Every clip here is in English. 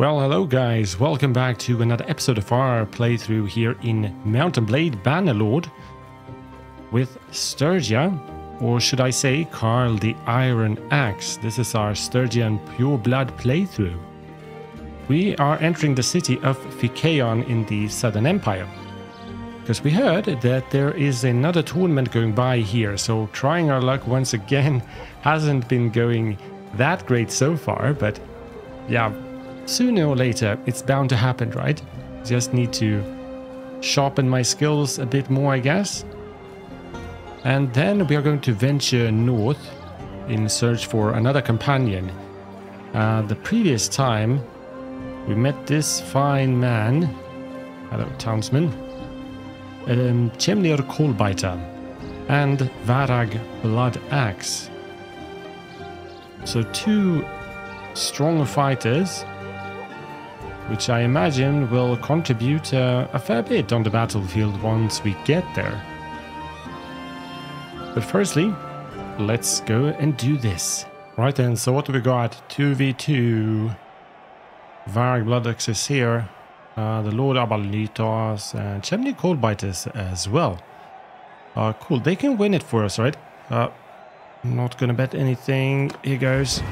Well, hello guys, welcome back to another episode of our playthrough here in Mount & Blade Bannerlord with Sturgia, or should I say Karl the Iron Axe. This is our Sturgian Pure Blood playthrough. We are entering the city of Phykeon in the Southern Empire. Because we heard that there is another tournament going by here, so trying our luck once again hasn't been going that great so far, but yeah, sooner or later it's bound to happen, right? Just need to sharpen my skills a bit more, I guess. And then we are going to venture north in search for another companion. Uh, the previous time we met this fine man, hello townsman, um, Chemnir Coalbiter and Varag Blood Axe. So two strong fighters which I imagine will contribute uh, a fair bit on the battlefield once we get there. But firstly, let's go and do this. Right then, so what do we got? 2v2. Varag Bloodaxe is here. Uh, the Lord Abalitos and Chemnir Coalbiters as well. Uh, cool, they can win it for us, right? Uh, not gonna bet anything. Here goes.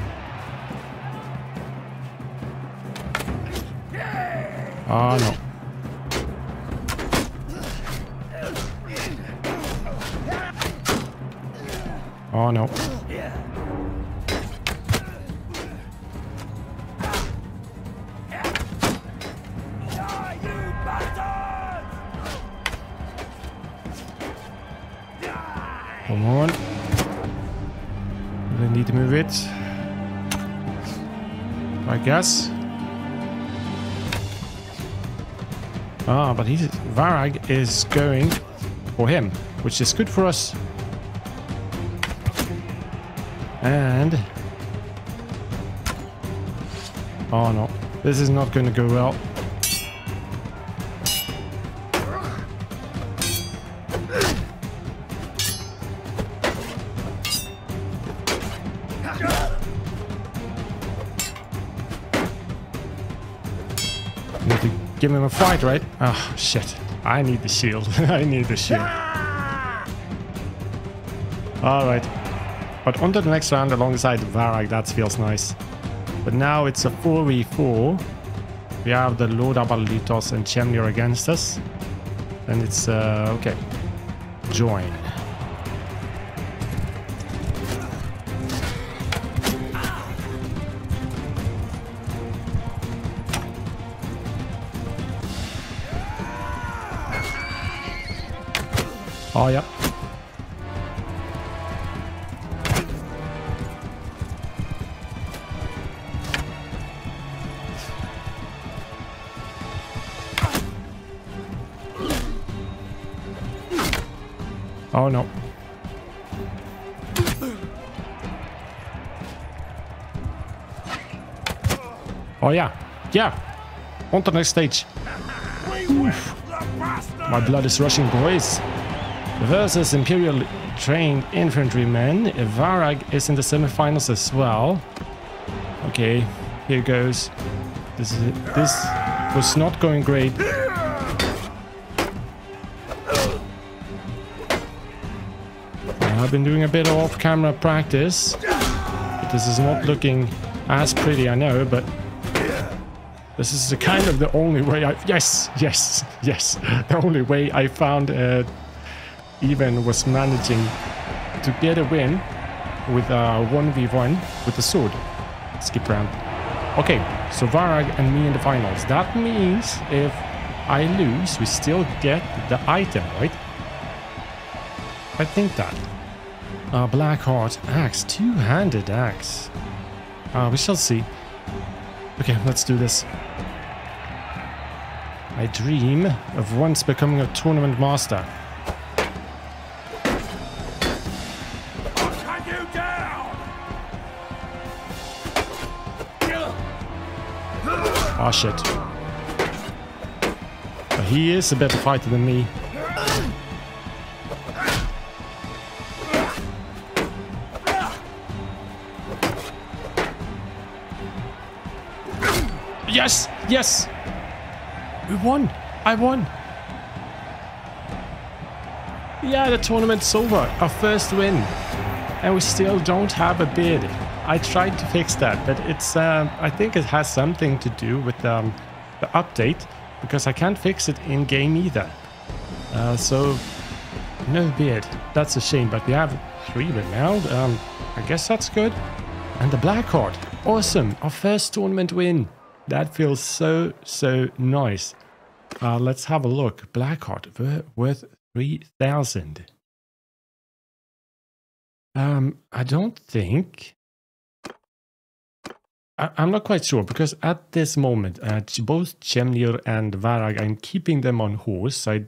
Oh no. Oh no. Come on. We need to move it. I guess. Ah, but he's Varag is going for him, which is good for us. And oh no, this is not going to go well. Give him a fight, right? Ah, shit. I need the shield. I need the shield. Alright. But on to the next round alongside Varag, that feels nice. But now it's a 4v4. We have the Lord Abalitos and Chemnir against us. And it's, uh, okay. Join. Oh, ja. Oh no. Oh yeah. Yeah. On to the next stage. My blood is rushing, boys. Versus Imperial trained infantrymen. Varag is in the semifinals as well. Okay, here goes. This is. This was not going great. I've been doing a bit of off-camera practice. This is not looking as pretty, I know, but this is the kind of the only way I... Yes, yes, yes. The only way I found uh, even was managing to get a win with a 1v1 with the sword. Skip round. Okay, so Varag and me in the finals. That means if I lose, we still get the item, right? I think that. Uh, Blackheart axe, two-handed axe. Uh, we shall see. Okay, let's do this. I dream of once becoming a tournament master. Oh shit. But he is a better fighter than me. Yes! Yes! We won! I won! Yeah, the tournament's over. Our first win. And we still don't have a bid. I tried to fix that, but it's. Um, I think it has something to do with um, the update because I can't fix it in game either. Uh, so no bid. That's a shame, but we have three now. Um, I guess that's good. And the black heart. Awesome. Our first tournament win. That feels so, so nice. Uh, let's have a look. Black heart worth 3,000. Um, I don't think... I, am not quite sure because at this moment, uh, both Chemnir and Varag, I'm keeping them on horse. I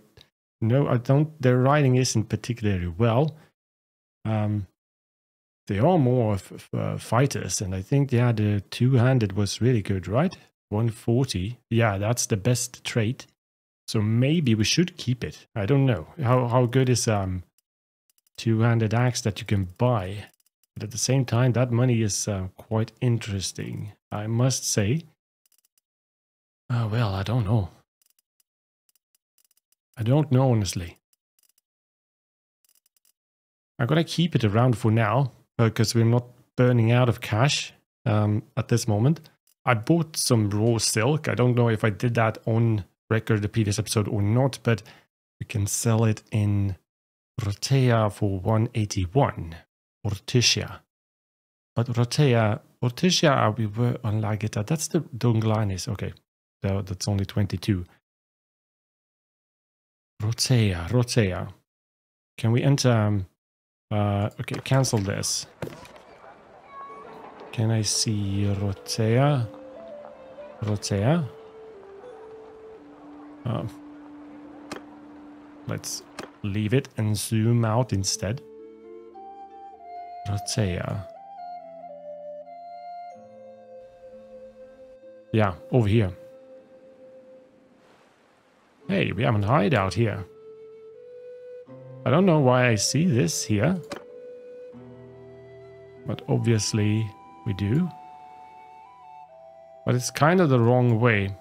no, I don't. Their riding isn't particularly well. Um, they are more uh, fighters, and I think yeah, the two-handed was really good, right? 140. Yeah, that's the best trait. So maybe we should keep it. I don't know. How how good is um two-handed axe that you can buy? But at the same time, that money is uh, quite interesting, I must say. Oh, well, I don't know. I don't know, honestly. I'm gonna keep it around for now, because we're not burning out of cash um, at this moment. I bought some raw silk. I don't know if I did that on record the previous episode or not, but we can sell it in Rhotae for 181. Ortysia. But Rhotae, Ortysia, we were on Lageta. That's the Dunglanis. Okay, so that's only 22. Rhotae, Rhotae. Can we enter... Um, uh, okay, cancel this. Can I see Rhotae? Rhotae? Um, let's leave it and zoom out instead. Rhotae. Yeah, over here. Hey, we have an hideout here. I don't know why I see this here. But obviously we do. But it's kind of the wrong way.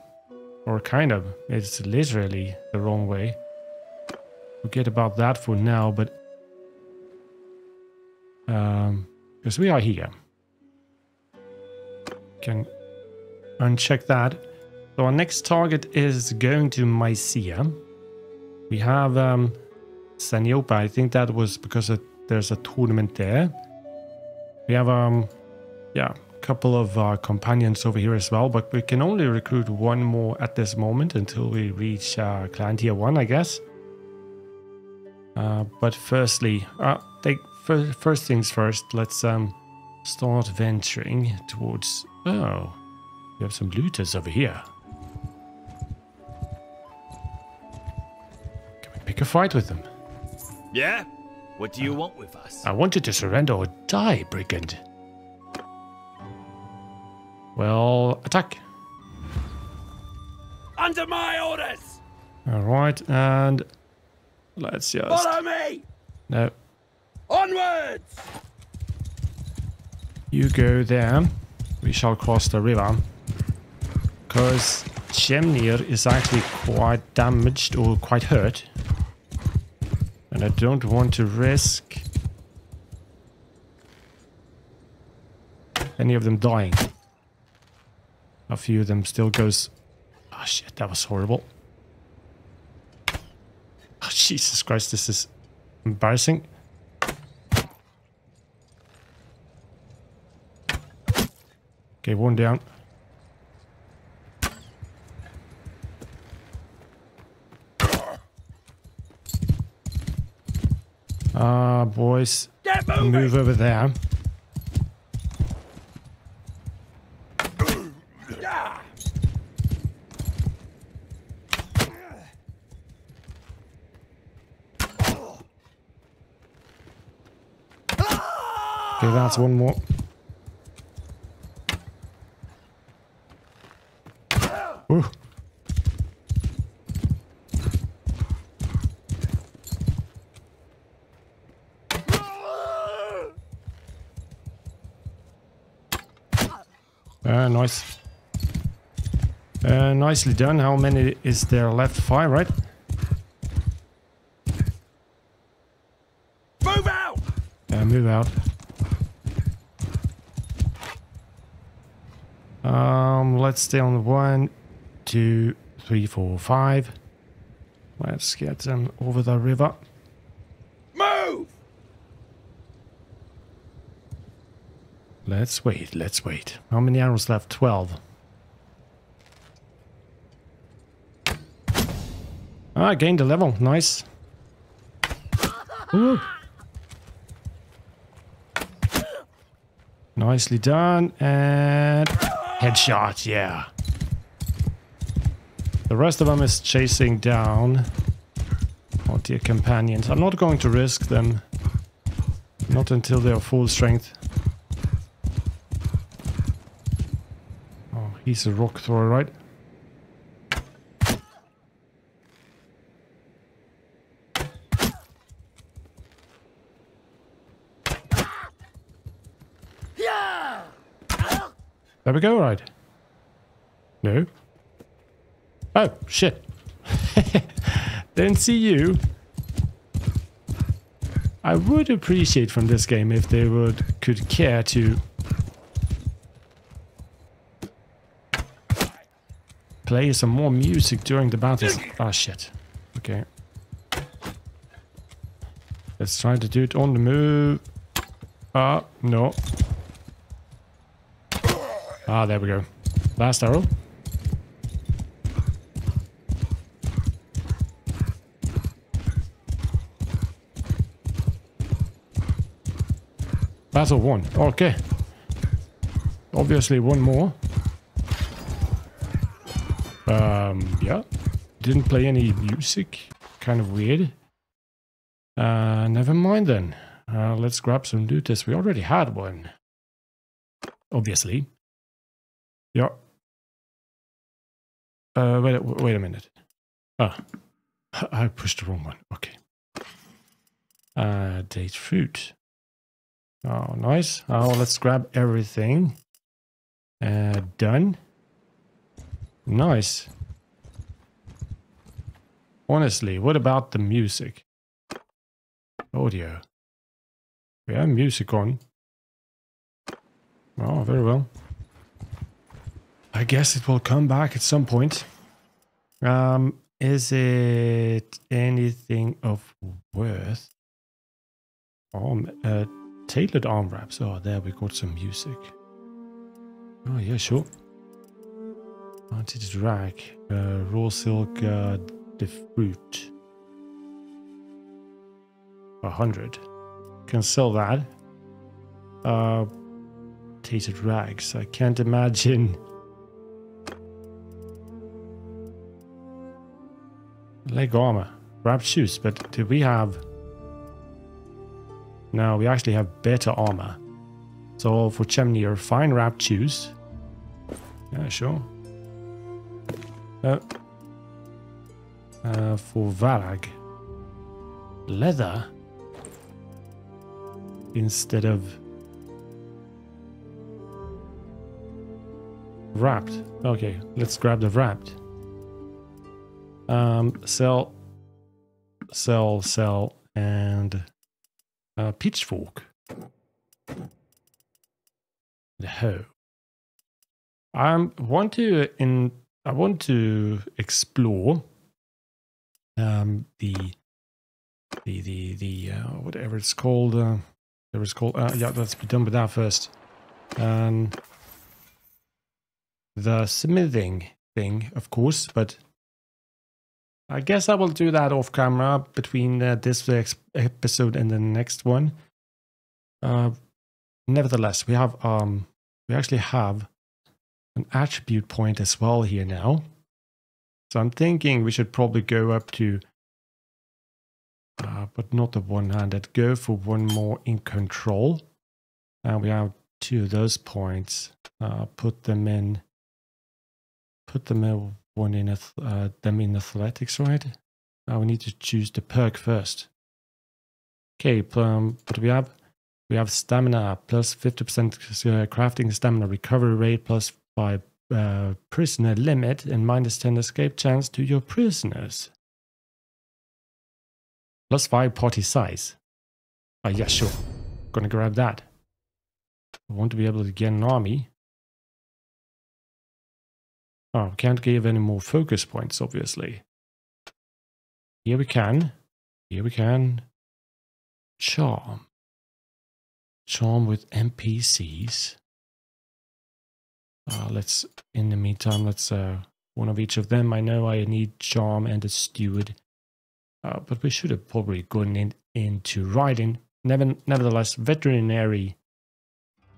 Or kind of. It's literally the wrong way. Forget about that for now, but... Um, because we are here. Can uncheck that. So our next target is going to Myzea. We have um, Saneopa. I think that was because there's a tournament there. We have um, yeah, a couple of uh, companions over here as well, but we can only recruit one more at this moment until we reach uh, clan tier one, I guess. Uh, but firstly, uh, take first, first things first. Let's um, start venturing towards. Oh, we have some looters over here. Can we pick a fight with them. Yeah? What do you uh, want with us? I want you to surrender or die, brigand. Well, attack. Under my orders! Alright, and let's just... Follow me! No. Onwards! You go there. We shall cross the river. Because Chemnir is actually quite damaged or quite hurt. And I don't want to risk any of them dying. A few of them still goes... Oh shit, that was horrible. Oh, Jesus Christ, this is embarrassing. Okay, one down. Ah, uh, boys. Move over there. Okay, that's one more. Ooh. Uh, nice. Uh, nicely done. How many is there left? Five, right? Move out! Uh, move out. Um, let's stay on one, two, three, four, five. Let's get them over the river. Move! Let's wait, let's wait. How many arrows left? 12. Ah, gained a level. Nice. Ooh. Nicely done. And headshot, yeah. The rest of them is chasing down. Oh dear companions. I'm not going to risk them. Not until they are full strength. Oh, he's a rock thrower, right? There we go, right? No. Oh, shit. Didn't see you. I would appreciate from this game if they would could care to play some more music during the battles. Ah, shit. Okay. Let's try to do it on the move. Ah, no. Ah, there we go. Last arrow. Battle one. Okay. Obviously one more. Um, yeah. Didn't play any music. Kind of weird. Uh, never mind then. Uh, let's grab some loot as we already had one. Obviously. Yeah. Uh, wait, wait a minute. Ah, I pushed the wrong one. Okay. Uh, date fruit. Oh, nice. Oh, let's grab everything. Uh, done. Nice. Honestly, what about the music? Audio. We have music on. Oh, very well. I guess it will come back at some point. Um, is it anything of worth? Oh, uh, tailored arm wraps. Oh, there we got some music. Oh, yeah, sure. Anti drag. Uh, raw silk, uh, the fruit. A hundred. Can sell that. Uh, tainted rags. I can't imagine. Leg armor. Wrapped shoes, but do we have... No, we actually have better armor. So for Chemnir, fine wrapped shoes. Yeah, sure. Uh, uh, for Varag, leather instead of wrapped. Okay, let's grab the wrapped. Um, sell, sell, sell, and uh, pitchfork. The hoe. I want to in. I want to explore um, the the the the uh, whatever it's called. Uh, whatever it's called. Uh, yeah, let's be done with that first. Um, the smithing thing, of course, but I guess I will do that off camera between uh, this episode and the next one. Uh, nevertheless, we have um, we actually have an attribute point as well here now. So I'm thinking we should probably go up to, uh, but not the one-handed. Go for one more in control, and we have two of those points. Uh, put them in. Put them in one in uh, them in athletics, right? Now we need to choose the perk first. Okay, um, we have? We have stamina plus 50% uh, crafting stamina recovery rate plus 5 uh, prisoner limit and minus 10 escape chance to your prisoners. Plus 5 party size. Ah, yeah, sure. Gonna grab that. I want to be able to get an army. Oh, can't give any more focus points, obviously. Here we can. Here we can. Charm. Charm with NPCs. Uh, let's, in the meantime, let's, uh, one of each of them. I know I need charm and a steward. Uh, but we should have probably gone in, into riding. Never, nevertheless, veterinary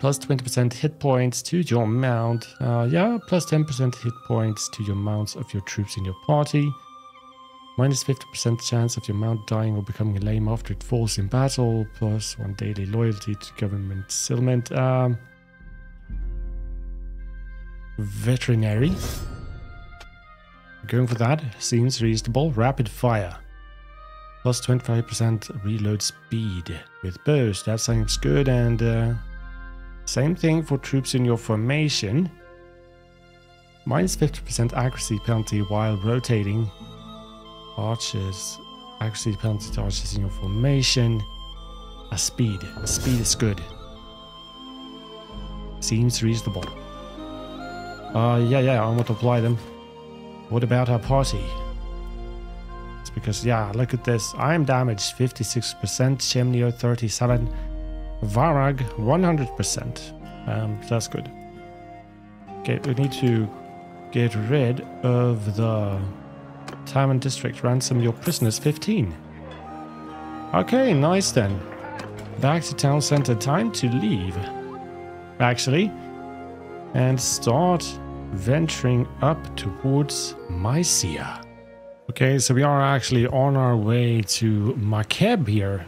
plus 20% hit points to your mount. Uh, yeah, plus 10% hit points to your mounts of your troops in your party. Minus 50% chance of your mount dying or becoming lame after it falls in battle. Plus one daily loyalty to government settlement. Um, veterinary. Going for that seems reasonable. Rapid fire. Plus 25% reload speed with bows. That sounds good. And uh, same thing for troops in your formation. Minus 50% accuracy penalty while rotating. Archers. Accuracy penalty to archers in your formation. A speed. A speed is good. Seems reasonable. Uh, yeah, yeah, I want to apply them. What about our party? It's because, yeah, look at this. I am damaged 56%, Chemnir 37, Varag 100%. Um, that's good. Okay, we need to get rid of the Tavern District. Ransom your prisoners 15. Okay, nice then. Back to town center. Time to leave. Actually, and start venturing up towards Myzea. Okay, so we are actually on our way to Makeb here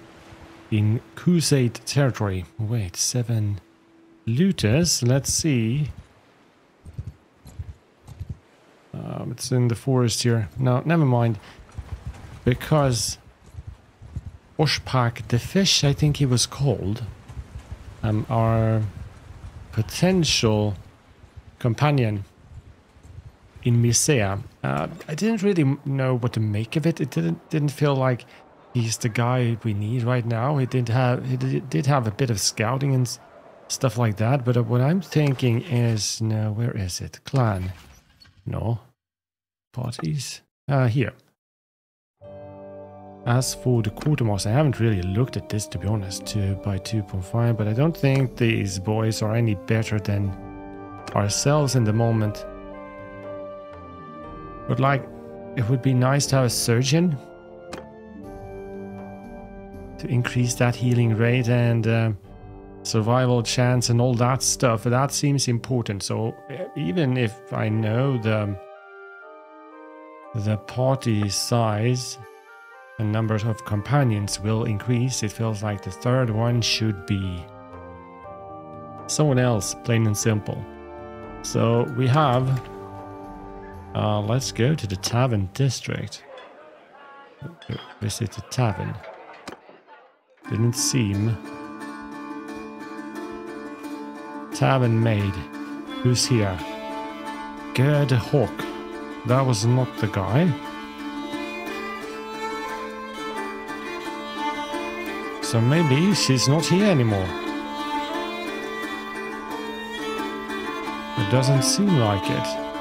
in Khuzait territory. Wait, seven looters. Let's see. Um, it's in the forest here. No, never mind. Because Oshpak the fish, I think he was called, um, our potential companion in Myzea. Uh, I didn't really know what to make of it. It didn't didn't feel like he's the guy we need right now. He did have he did have a bit of scouting and stuff like that. But uh, what I'm thinking is, no, where is it? Clan, no, parties. Uh, here. As for the quartermaster, I haven't really looked at this to be honest, to by 2.5, but I don't think these boys are any better than ourselves in the moment. But like, it would be nice to have a surgeon to increase that healing rate and uh, survival chance and all that stuff. That seems important. So even if I know the the party size and numbers of companions will increase, it feels like the third one should be someone else, plain and simple. So we have uh, let's go to the tavern district. Visit the tavern. Didn't seem. Tavern maid. Who's here? Gerd Hawk. That was not the guy. So maybe she's not here anymore. It doesn't seem like it.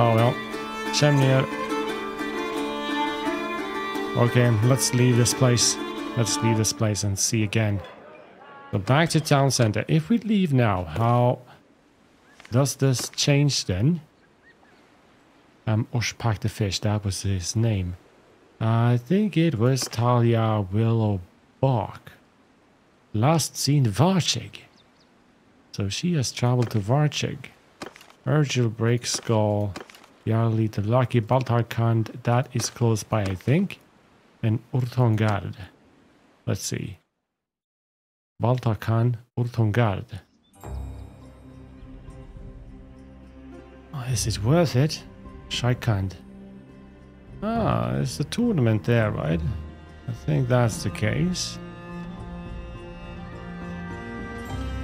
Oh well. Chemnir. Okay, let's leave this place. Let's leave this place and see again. So back to town center. If we leave now, how does this change then? Um, Oshpak the fish, that was his name. I think it was Talia Willow Bark. Last seen Varcheg. So she has traveled to Varcheg. Urgil Break Yarli the Lucky Baltakhand. That is close by, I think. And Urtongard. Let's see. Baltakhand, Urtongard. Oh, is it worth it? Chaikand. Ah, it's a tournament there, right? I think that's the case.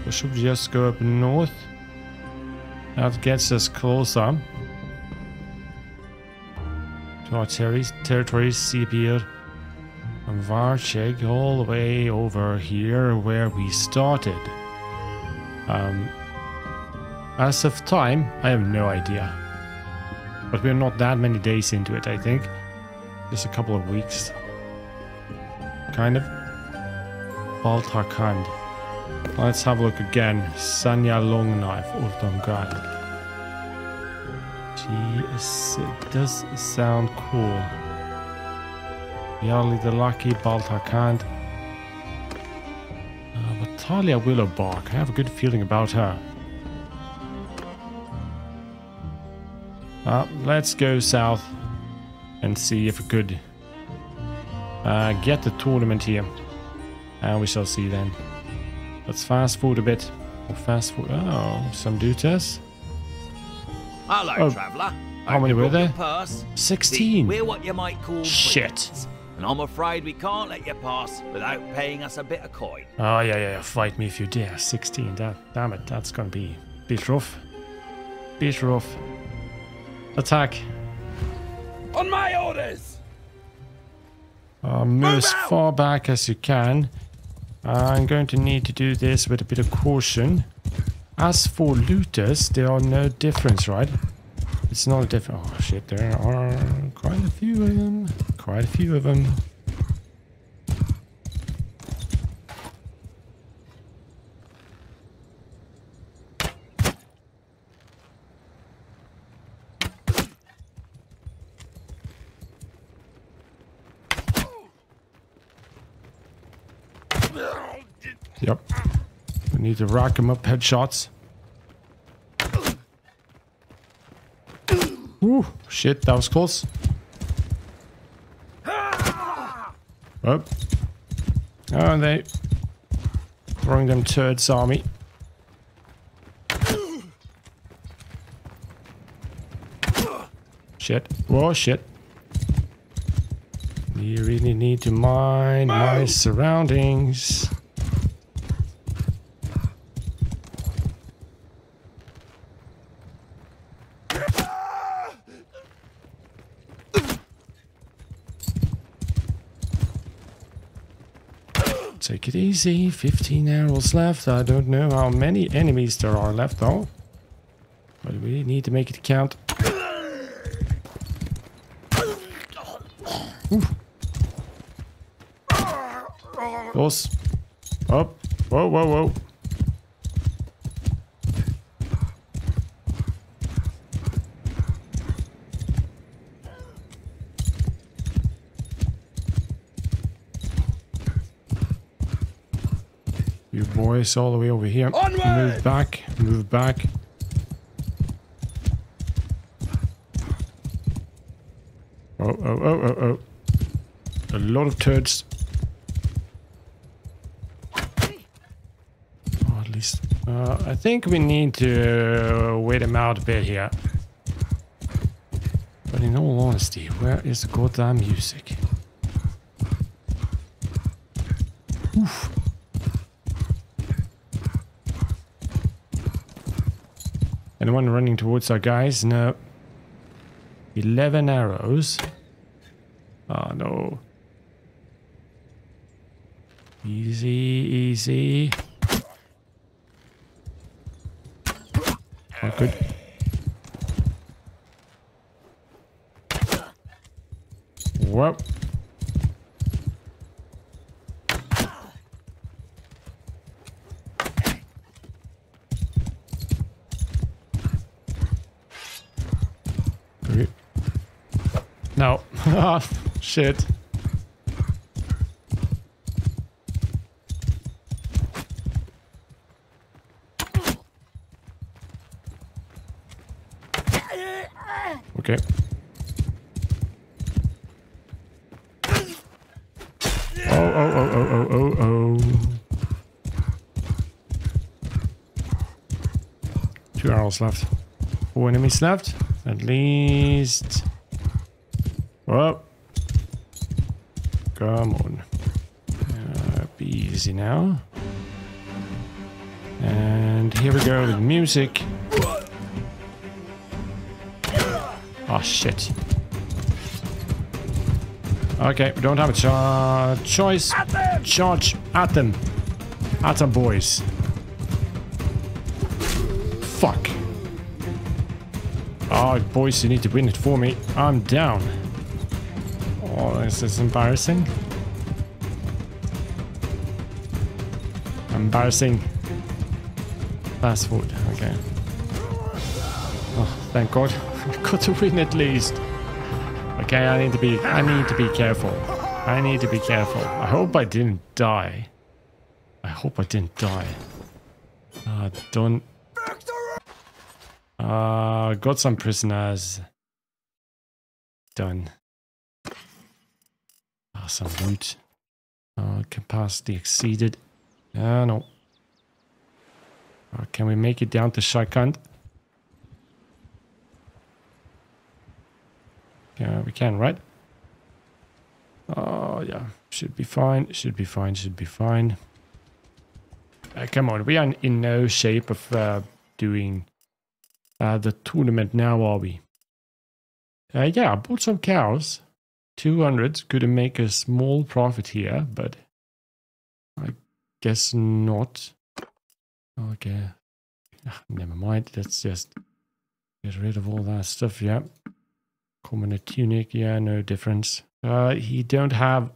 We should just go up north? That gets us closer to our terri territories, Sibir and Varcheg, all the way over here where we started. Um, as of time, I have no idea. But we're not that many days into it, I think. Just a couple of weeks. Kind of. Baltakhand. Let's have a look again. Sanya Longknife, Urtongard. She does sound cool. Yarly the Lucky, Baltakhand. Uh, but Talia Willowbark, I have a good feeling about her. Uh, let's go south and see if we could uh, get the tournament here. And we shall see then. Let's fast forward a bit. Or fast forward. Oh, some dutas. Hello, Oh, traveller. how many were there? Purse. 16. We're what you might call Shit. friends, And I'm afraid we can't let you pass without paying us a bit of coin. Oh, yeah, yeah, yeah. Fight me if you dare. 16. That, damn it. That's going to be bit rough. Bit rough. Attack. On my orders! Uh, move as far back as you can. I'm going to need to do this with a bit of caution. As for looters, there are no difference, right? It's not a difference. Oh shit, there are quite a few of them. Quite a few of them. Yep. Need to rack him up headshots. Ooh, shit, that was close. Oh. Oh, they throwing them turds me. Shit. Oh shit. You really need to mind my surroundings. Take it easy. 15 arrows left. I don't know how many enemies there are left though. But we need to make it count. Oof. Up. Oh, whoa, whoa, whoa. Boys all the way over here. Onward! Move back. Move back. Oh, oh, oh, oh, oh. A lot of turds. Oh, at least. Uh, I think we need to uh, wait them out a bit here. But in all honesty, where is the goddamn music? Anyone running towards our guys? No. 11 arrows. Oh no. Easy, easy. Good. Whoa. Shit. Okay. Oh, oh, oh, oh, oh, oh, oh. Two arrows left. Four enemies left. At least. Well. Come on. Uh, be easy now. And here we go with music. Oh shit. Okay, we don't have a cho choice. Charge at them. At them, boys. Fuck. Oh, boys, you need to win it for me. I'm down. This is embarrassing. Embarrassing. Fast food, okay. Oh, thank God. Got to win at least. Okay, I need to be I need to be careful. I need to be careful. I hope I didn't die. I hope I didn't die. Uh don't uh got some prisoners. Done. Ah, some loot. Uh, capacity exceeded. Uh, no. Uh, can we make it down to Chaikand? Yeah, we can, right? Oh, yeah. Should be fine. Should be fine. Should be fine. Uh, come on. We are in no shape of uh, doing uh, the tournament now, are we? Uh, yeah, I bought some cows. 200 could make a small profit here, but I guess not. Okay. Ah, never mind. Let's just get rid of all that stuff. Yeah. Common tunic. Yeah, no difference. Uh, he don't have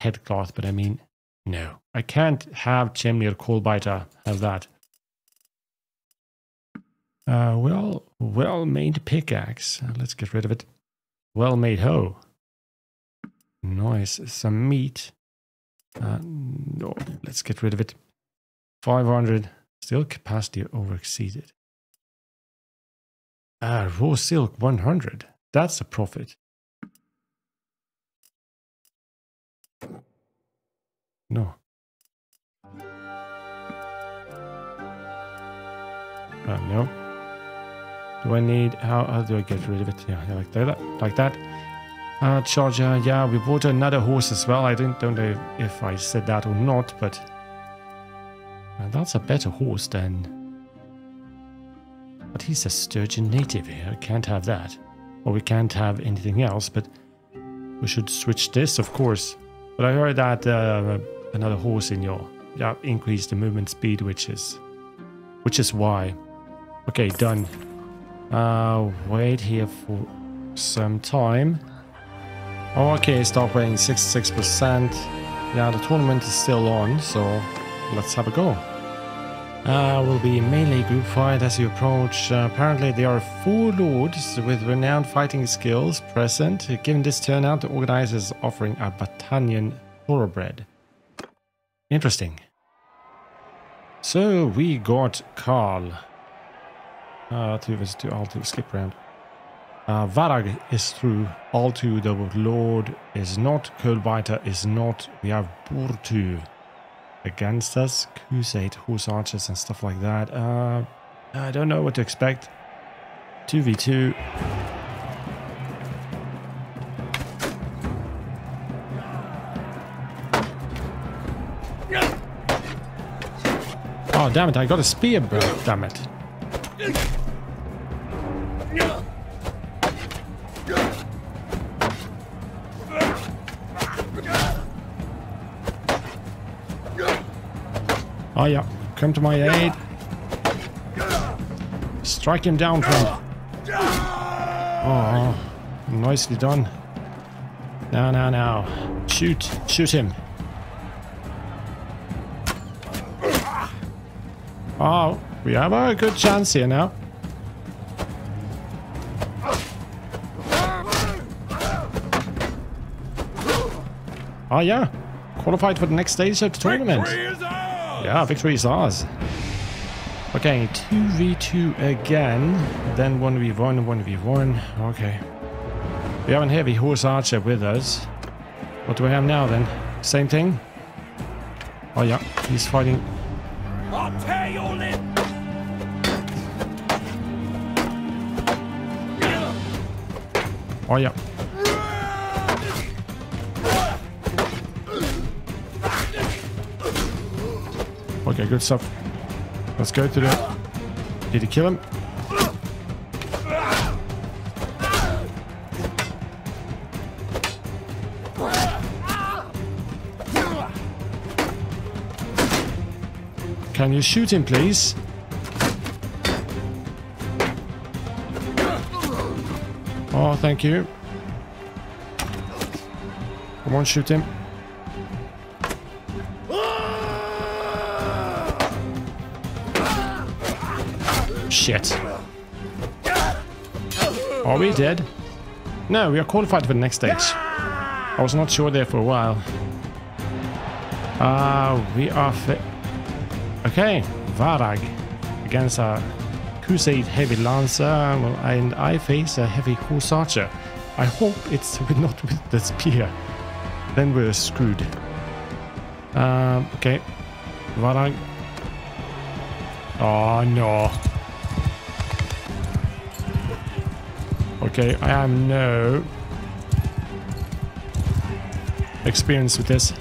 headcloth, but I mean, no. I can't have chimney or coalbiter have that. Uh, well, well-made pickaxe. Uh, let's get rid of it. Well-made hoe. Nice. Some meat. Uh, no, let's get rid of it. 500. Still capacity over exceeded. Ah, raw silk 100. That's a profit. No. Uh, no. Do I need, how, how do I get rid of it? Yeah, like that, like that. Uh, Charger, yeah, we bought another horse as well. I don't, don't know if I said that or not, but uh, that's a better horse than... But he's a sturgeon native here, can't have that. Or we can't have anything else, but we should switch this, of course. But I heard that uh, another horse in your... Yeah, increase the movement speed, which is... Which is why. Okay, done. Uh, wait here for some time. Oh, okay, start playing 66%. Yeah, the tournament is still on, so let's have a go. Uh, will be mainly group fight as you approach. Uh, apparently there are four lords with renowned fighting skills present. Given this turnout, the organizers offering a battalion thoroughbred. Interesting. So we got Karl. Uh, to visit to all to skip round. Uh, Varag is through. Altu, the Lord, is not. Coalbiter is not. We have Burtu against us. Crusade, Horse Archers and stuff like that. Uh, I don't know what to expect. 2v2. Oh, damn it, I got a spear, bro. Damn it. Oh yeah, come to my aid. Strike him down, friend. Oh, nicely done. Now, now, now. Shoot, shoot him. Oh, we have a good chance here now. Oh yeah, qualified for the next stage of the tournament. Yeah, victory is ours. Okay, 2v2 again, then 1v1, 1v1. Okay. We have a heavy horse archer with us. What do we have now then? Same thing? Oh yeah, he's fighting. I'll tear your lip! Oh yeah. Good stuff. Let's go to the... Did he kill him? Can you shoot him, please? Oh, thank you. Come on, shoot him. Shit. Are we dead? No, we are qualified for the next stage. I was not sure there for a while. Ah, uh, we are. Okay, Varag against a Khuzait Heavy Lancer, well, and I face a Heavy Horse Archer. I hope it's not with the spear. Then we're screwed. Um, okay, Varag. Oh no. Okay, I have no experience with this.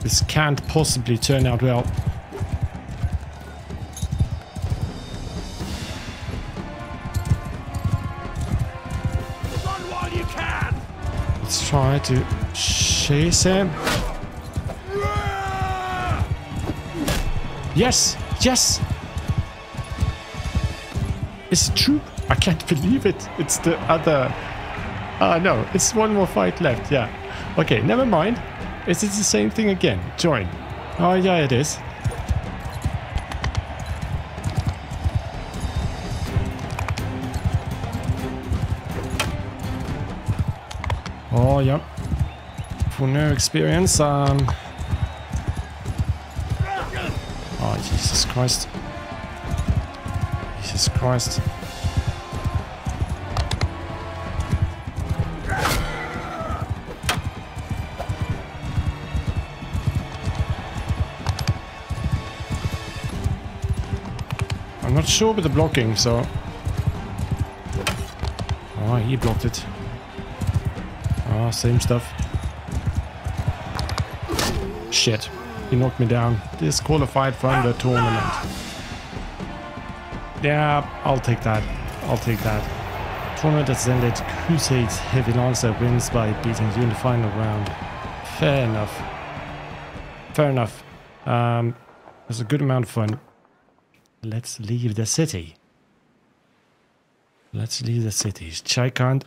This can't possibly turn out well. Let's try to chase him. Yes! Yes! Is it true? Can't believe it. It's the other... Ah, uh, no. It's one more fight left. Yeah. Okay, never mind. Is it the same thing again? Join. Oh, yeah, it is. Oh, yeah. For no experience, um... Oh, Jesus Christ. Jesus Christ. Not sure with the blocking, so... Oh, he blocked it. Ah, oh, same stuff. Shit. He knocked me down. Disqualified from the tournament. Yeah, I'll take that. I'll take that. Tournament has ended. Khuzait's Heavy Lancer wins by beating you in the final round. Fair enough. Fair enough. Um, it was a good amount of fun. Let's leave the city. Let's leave the city. Chaikand.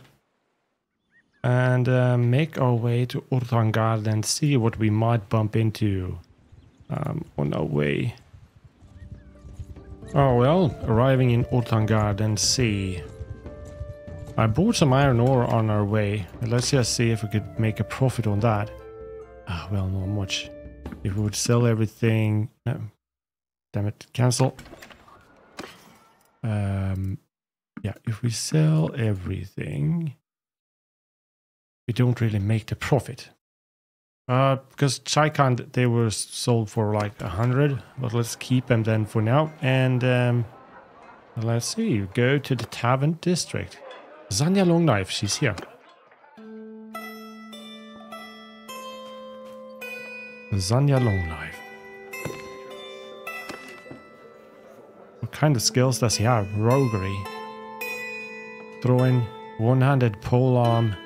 And uh, make our way to Ortongard and see what we might bump into um, on our way. Oh well, arriving in Ortongard and see. I bought some iron ore on our way. Let's just see if we could make a profit on that. Ah, well, not much. If we would sell everything... No. Damn it, cancel. Um, yeah, if we sell everything, we don't really make the profit. Uh, because Chaikand, they were sold for like a hundred, but let's keep them then for now. And um, let's see, go to the Tavern District. Zanya Longknife, she's here. Zanya Longknife. Kind of skills does he have? Roguery. Throwing, one-handed polearm,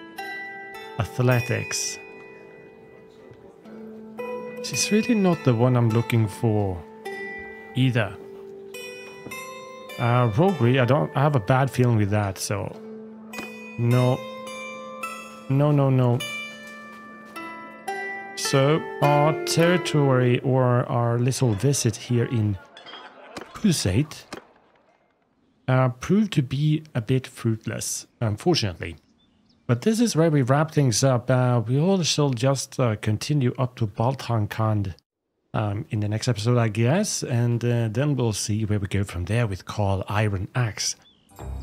athletics. She's really not the one I'm looking for either. Uh, roguery, I don't I have a bad feeling with that, so no. No, no, no. So our territory or our little visit here in Khuzait uh, proved to be a bit fruitless, unfortunately. But this is where we wrap things up. Uh, we all shall just uh, continue up to Baltakhand um, in the next episode, I guess. And uh, then we'll see where we go from there with Karl Ironaxe.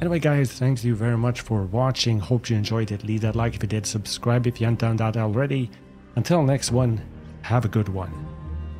Anyway, guys, thanks you very much for watching. Hope you enjoyed it. Leave that like if you did. Subscribe if you haven't done that already. Until next one, have a good one.